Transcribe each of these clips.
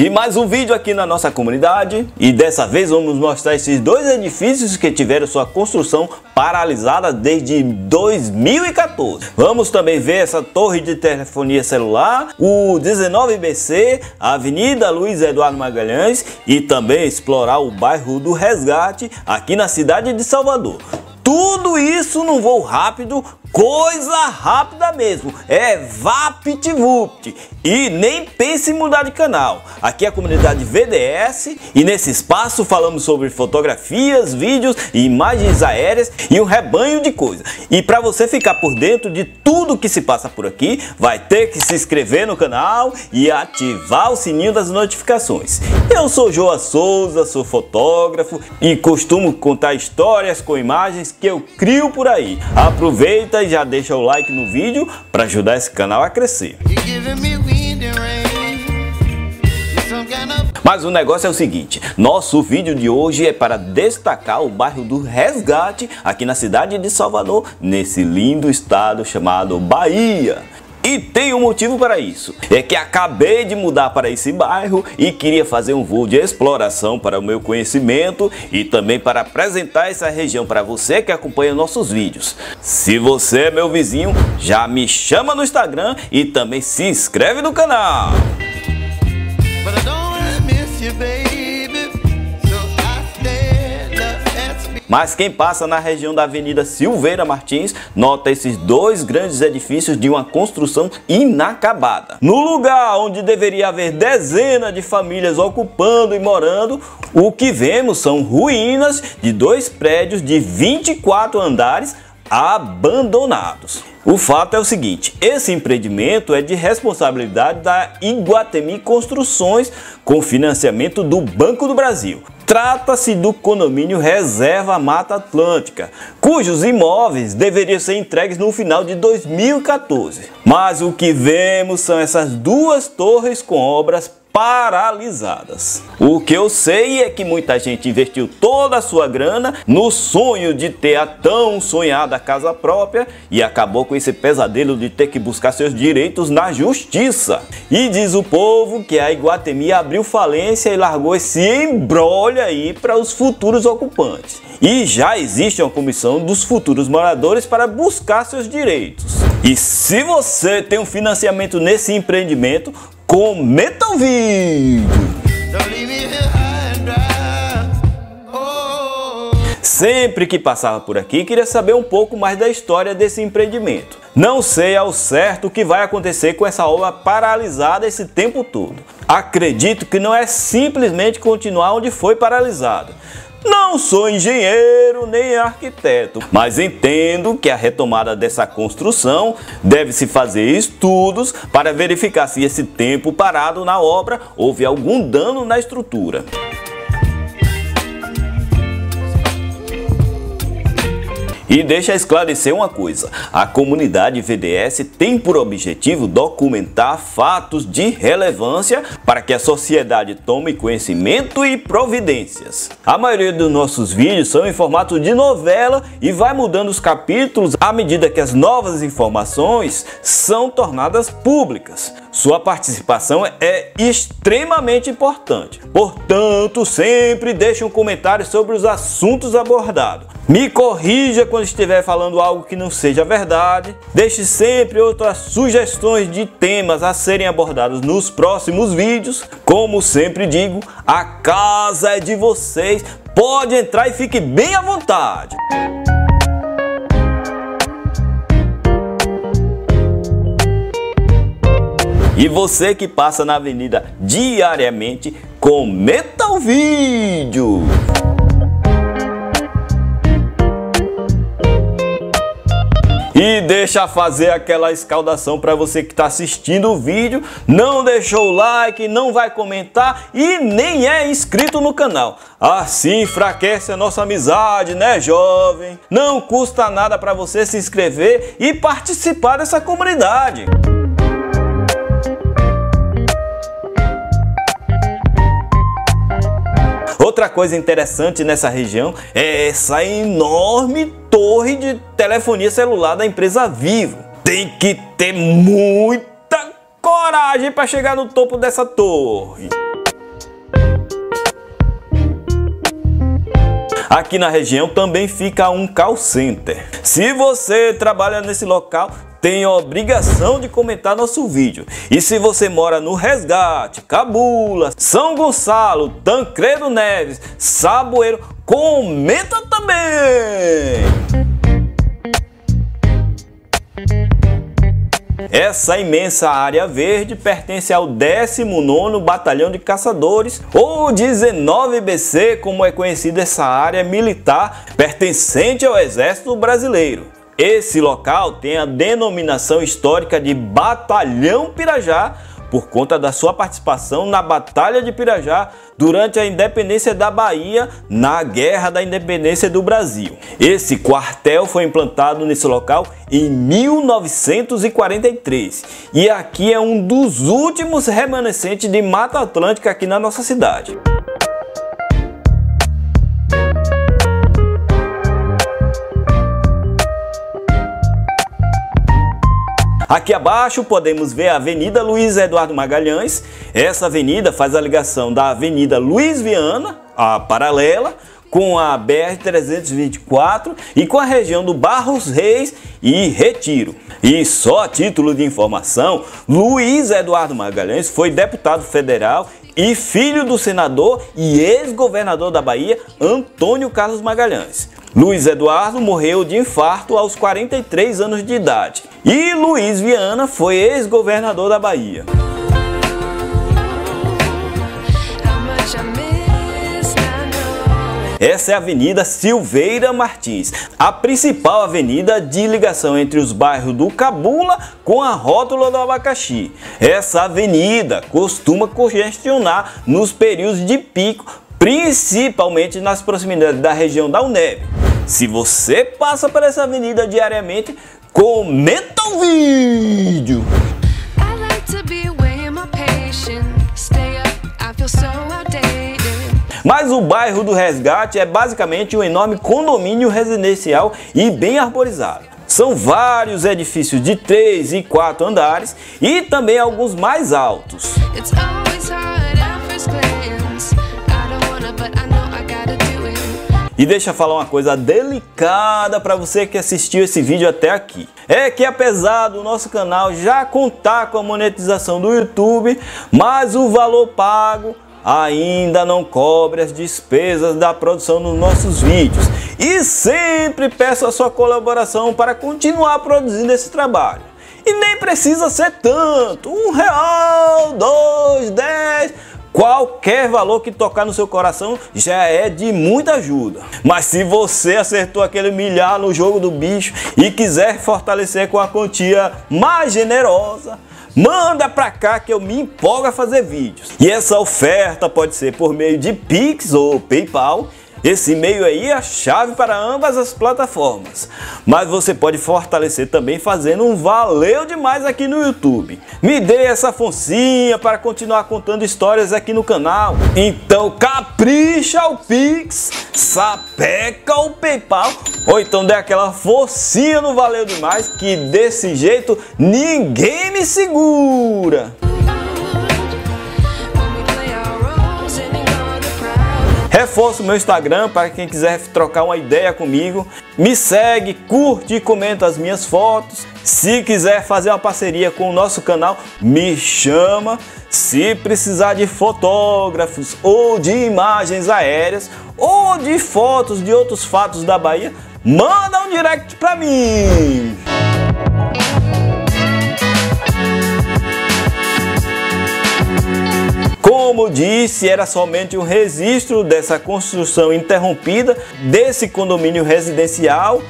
E mais um vídeo aqui na nossa comunidade. E dessa vez vamos mostrar esses dois edifícios que tiveram sua construção paralisada desde 2014. Vamos também ver essa torre de telefonia celular, o 19BC, a Avenida Luiz Eduardo Magalhães e também explorar o bairro do Resgate aqui na cidade de Salvador. Tudo isso num voo rápido, coisa rápida mesmo. É VaptVupt. E nem pense em mudar de canal. Aqui é a comunidade VDS e nesse espaço falamos sobre fotografias, vídeos e imagens aéreas e um rebanho de coisas. E para você ficar por dentro de tudo que se passa por aqui, vai ter que se inscrever no canal e ativar o sininho das notificações. Eu sou Joa Souza, sou fotógrafo e costumo contar histórias com imagens que eu crio por aí. Aproveita e já deixa o like no vídeo para ajudar esse canal a crescer. Mas o negócio é o seguinte, nosso vídeo de hoje é para destacar o bairro do Resgate aqui na cidade de Salvador, nesse lindo estado chamado Bahia. E tem um motivo para isso. É que acabei de mudar para esse bairro e queria fazer um voo de exploração para o meu conhecimento e também para apresentar essa região para você que acompanha nossos vídeos. Se você é meu vizinho, já me chama no Instagram e também se inscreve no canal. Mas quem passa na região da Avenida Silveira Martins nota esses dois grandes edifícios de uma construção inacabada. No lugar onde deveria haver dezenas de famílias ocupando e morando, o que vemos são ruínas de dois prédios de 24 andares abandonados. O fato é o seguinte, esse empreendimento é de responsabilidade da Iguatemi Construções com financiamento do Banco do Brasil. Trata-se do condomínio Reserva Mata Atlântica, cujos imóveis deveriam ser entregues no final de 2014. Mas o que vemos são essas duas torres com obras paralisadas. O que eu sei é que muita gente investiu toda a sua grana no sonho de ter a tão sonhada casa própria e acabou com esse pesadelo de ter que buscar seus direitos na justiça. E diz o povo que a Iguatemi abriu falência e largou esse embrolho aí para os futuros ocupantes. E já existe uma comissão dos futuros moradores para buscar seus direitos. E se você tem um financiamento nesse empreendimento, comenta o vídeo. Sempre que passava por aqui, queria saber um pouco mais da história desse empreendimento. Não sei ao certo o que vai acontecer com essa obra paralisada esse tempo todo. Acredito que não é simplesmente continuar onde foi paralisada. Não sou engenheiro nem arquiteto, mas entendo que a retomada dessa construção deve se fazer estudos para verificar se esse tempo parado na obra houve algum dano na estrutura. E deixa esclarecer uma coisa, a comunidade VDS tem por objetivo documentar fatos de relevância para que a sociedade tome conhecimento e providências. A maioria dos nossos vídeos são em formato de novela e vai mudando os capítulos à medida que as novas informações são tornadas públicas. Sua participação é extremamente importante. Portanto, sempre deixe um comentário sobre os assuntos abordados. Me corrija quando estiver falando algo que não seja verdade. Deixe sempre outras sugestões de temas a serem abordados nos próximos vídeos. Como sempre digo, a casa é de vocês. Pode entrar e fique bem à vontade. E você que passa na avenida diariamente, comenta o vídeo. E deixa fazer aquela escaldação para você que está assistindo o vídeo, não deixou o like, não vai comentar e nem é inscrito no canal. Assim enfraquece a nossa amizade, né jovem? Não custa nada para você se inscrever e participar dessa comunidade. Outra coisa interessante nessa região é essa enorme torre de telefonia celular da empresa Vivo. Tem que ter muita coragem para chegar no topo dessa torre. Aqui na região também fica um call center. Se você trabalha nesse local, tem a obrigação de comentar nosso vídeo. E se você mora no Resgate, Cabula, São Gonçalo, Tancredo Neves, Saboeiro, comenta também! Essa imensa área verde pertence ao 19º Batalhão de Caçadores, ou 19BC, como é conhecida essa área militar pertencente ao Exército Brasileiro. Esse local tem a denominação histórica de Batalhão Pirajá, por conta da sua participação na Batalha de Pirajá durante a independência da Bahia na Guerra da Independência do Brasil. Esse quartel foi implantado nesse local em 1943 e aqui é um dos últimos remanescentes de Mata Atlântica aqui na nossa cidade. Aqui abaixo podemos ver a Avenida Luiz Eduardo Magalhães. Essa avenida faz a ligação da Avenida Luiz Viana, a paralela, com a BR-324 e com a região do Barros Reis e Retiro. E só a título de informação, Luiz Eduardo Magalhães foi deputado federal e filho do senador e ex-governador da Bahia, Antônio Carlos Magalhães. Luiz Eduardo morreu de infarto aos 43 anos de idade. E Luiz Viana foi ex-governador da Bahia. Essa é a Avenida Silveira Martins, a principal avenida de ligação entre os bairros do Cabula com a rótula do Abacaxi. Essa avenida costuma congestionar nos períodos de pico, principalmente nas proximidades da região da UNEB. Se você passa por essa avenida diariamente, comenta o vídeo! Mas o bairro do Resgate é basicamente um enorme condomínio residencial e bem arborizado. São vários edifícios de 3 e 4 andares e também alguns mais altos. E deixa eu falar uma coisa delicada para você que assistiu esse vídeo até aqui. É que apesar do nosso canal já contar com a monetização do YouTube, mas o valor pago ainda não cobre as despesas da produção dos nossos vídeos. E sempre peço a sua colaboração para continuar produzindo esse trabalho. E nem precisa ser tanto, um real, dois, dez, qualquer valor que tocar no seu coração já é de muita ajuda. Mas se você acertou aquele milhar no jogo do bicho e quiser fortalecer com a quantia mais generosa, Manda pra cá que eu me empolgo a fazer vídeos. E essa oferta pode ser por meio de Pix ou PayPal esse e-mail aí é a chave para ambas as plataformas. Mas você pode fortalecer também fazendo um valeu demais aqui no YouTube. Me dê essa foncinha para continuar contando histórias aqui no canal. Então capricha o Pix, sapeca o PayPal ou então dê aquela forcinha no valeu demais que desse jeito ninguém me segura. Reforço o meu Instagram para quem quiser trocar uma ideia comigo. Me segue, curte e comenta as minhas fotos. Se quiser fazer uma parceria com o nosso canal, me chama. Se precisar de fotógrafos ou de imagens aéreas ou de fotos de outros fatos da Bahia, manda um direct para mim. Como disse, era somente um registro dessa construção interrompida desse condomínio residencial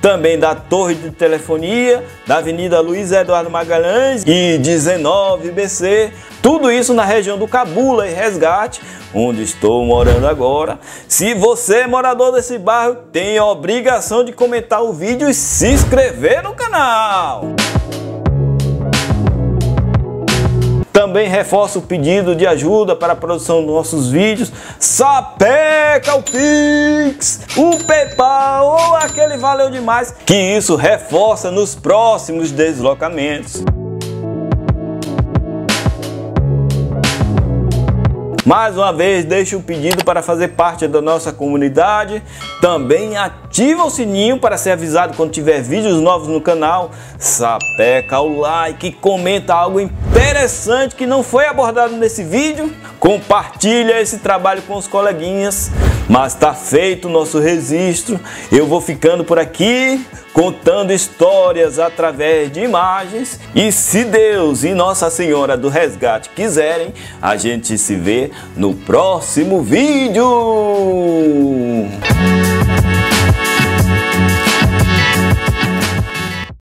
também da torre de telefonia, da Avenida Luiz Eduardo Magalhães e 19BC, tudo isso na região do Cabula e Resgate, onde estou morando agora. Se você é morador desse bairro, tem a obrigação de comentar o vídeo e se inscrever no canal. Também reforço o pedido de ajuda para a produção dos nossos vídeos. Sapeca o Pix, o PayPal ou aquele valeu demais, que isso reforça nos próximos deslocamentos. Mais uma vez, deixe o pedido para fazer parte da nossa comunidade. Também ativa o sininho para ser avisado quando tiver vídeos novos no canal. Sapeca o like, comenta algo interessante que não foi abordado nesse vídeo. Compartilha esse trabalho com os coleguinhas. Mas está feito o nosso registro. Eu vou ficando por aqui contando histórias através de imagens. E se Deus e Nossa Senhora do Resgate quiserem, a gente se vê no próximo vídeo.